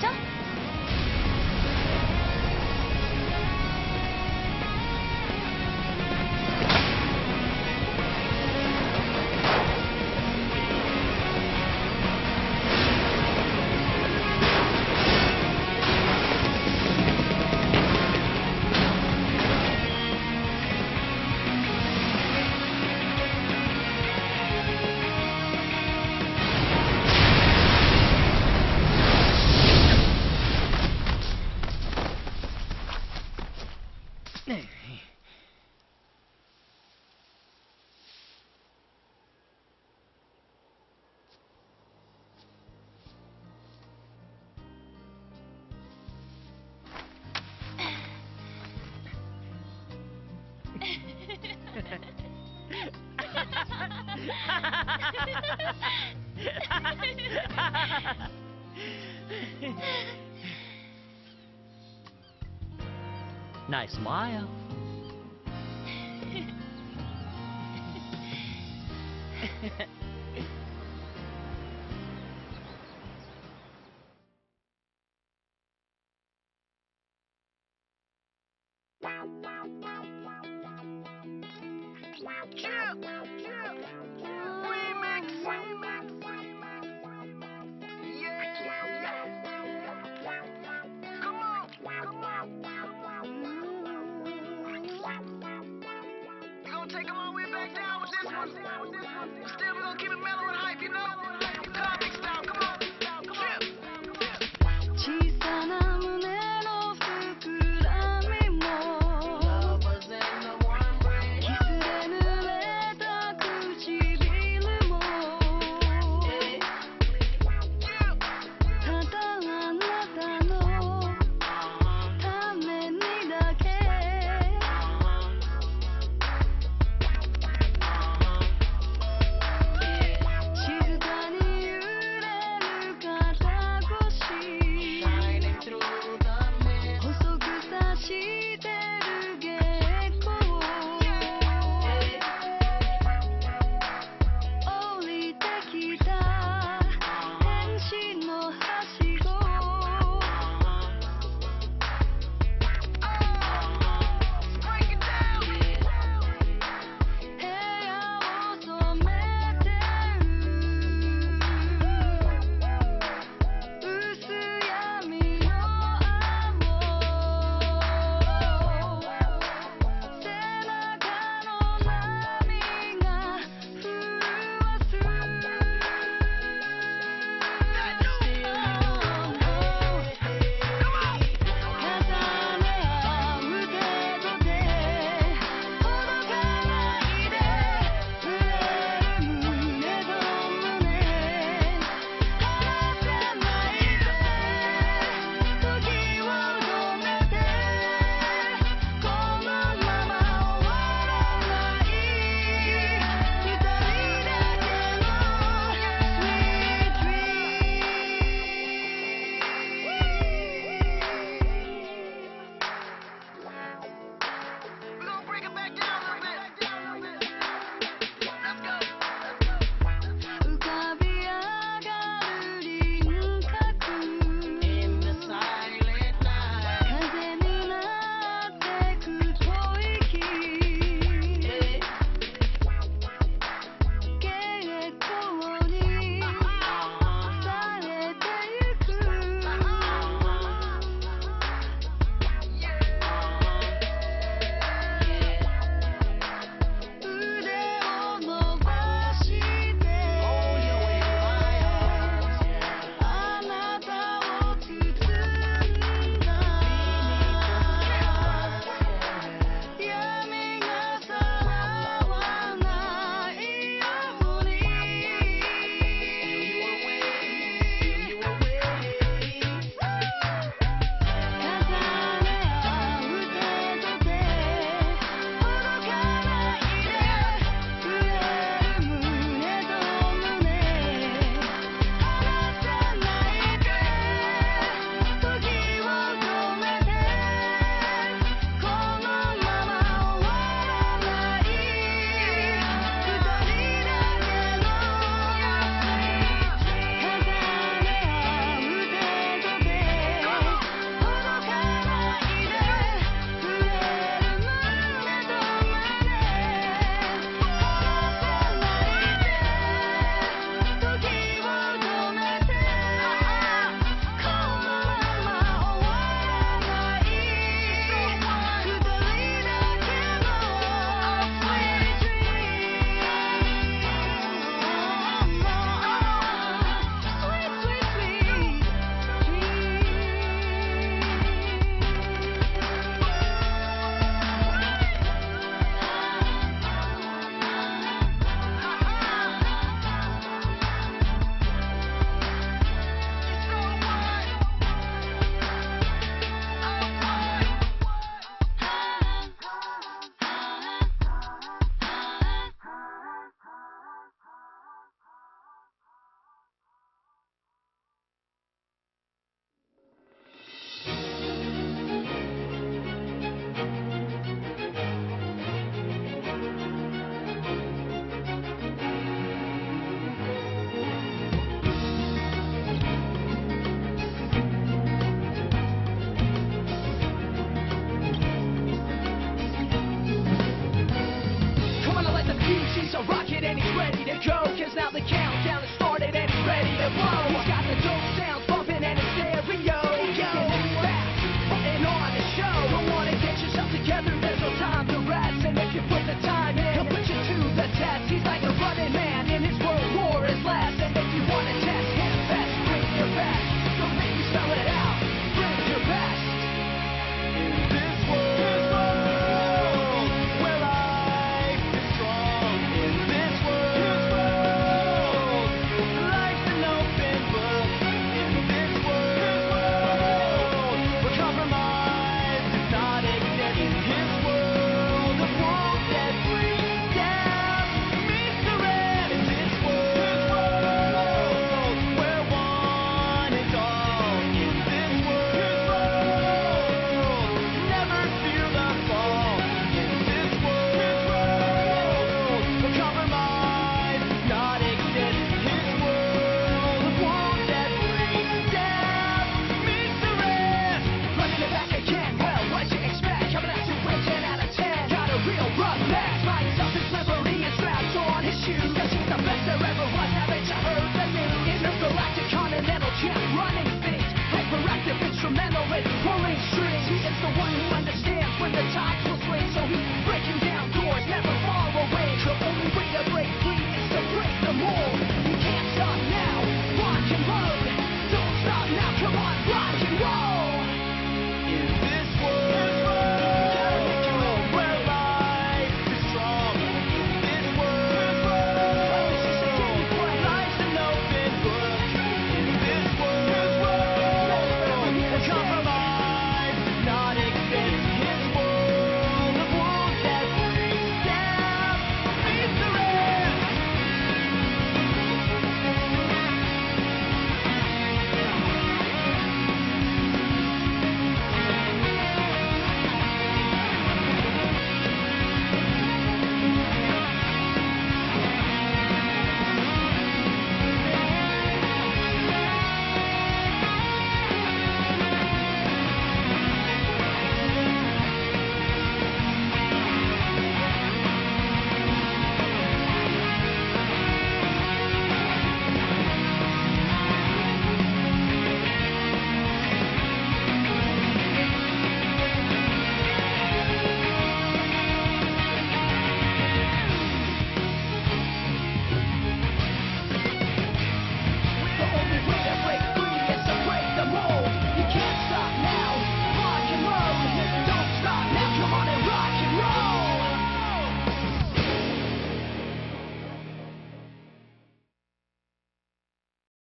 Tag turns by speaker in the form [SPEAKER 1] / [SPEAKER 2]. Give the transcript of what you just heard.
[SPEAKER 1] fecha? nice smile.
[SPEAKER 2] Choo! Choo! take them all the way back down with this one. Still, we gonna keep it mellow and hype, you know? You copy.